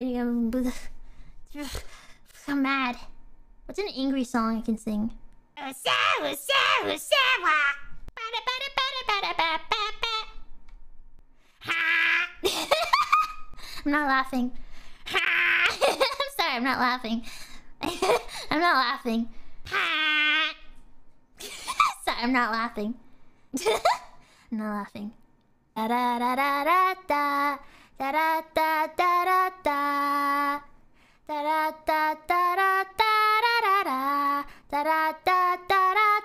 I'm mad. What's an angry song I can sing? I'm not laughing. I'm sorry, I'm not laughing. I'm not laughing. sorry, I'm not laughing. I'm not laughing. Da da da da da da da da da da da da da da da da